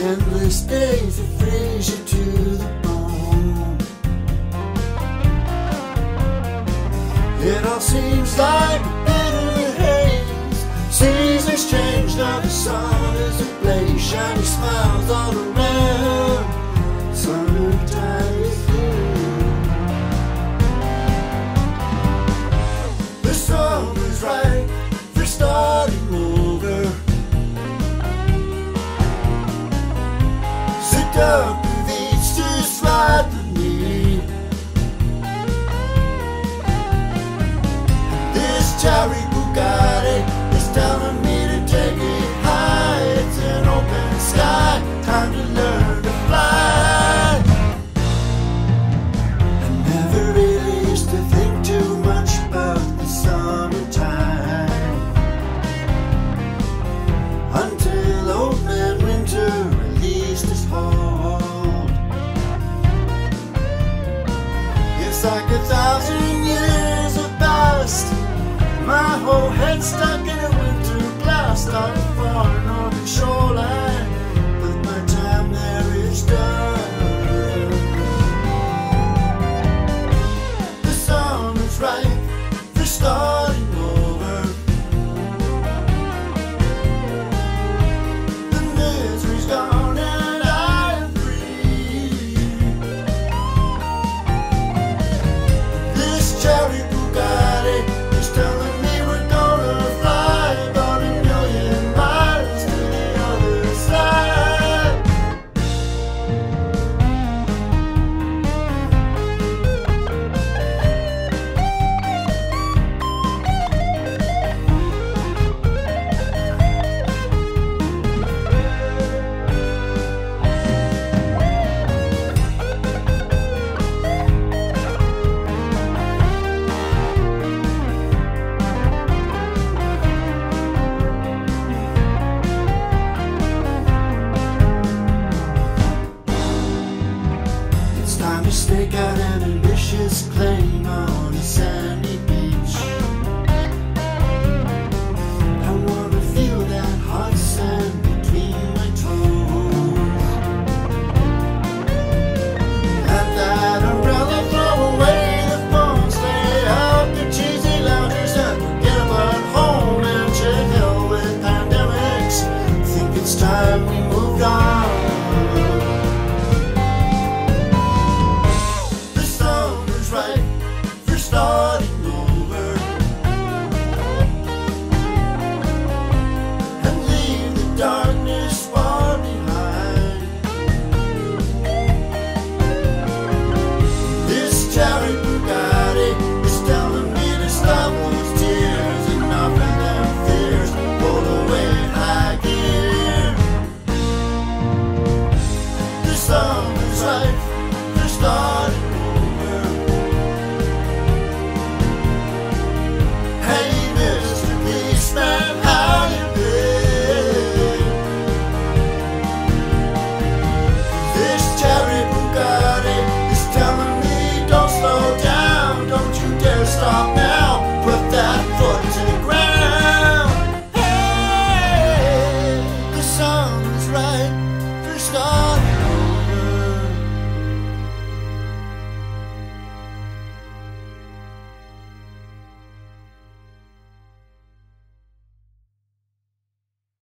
Endless days that freeze you to the bone. It all seems like a bed of the haze. Seasons change, now the sun is a blaze. Shiny smiles all around. this place.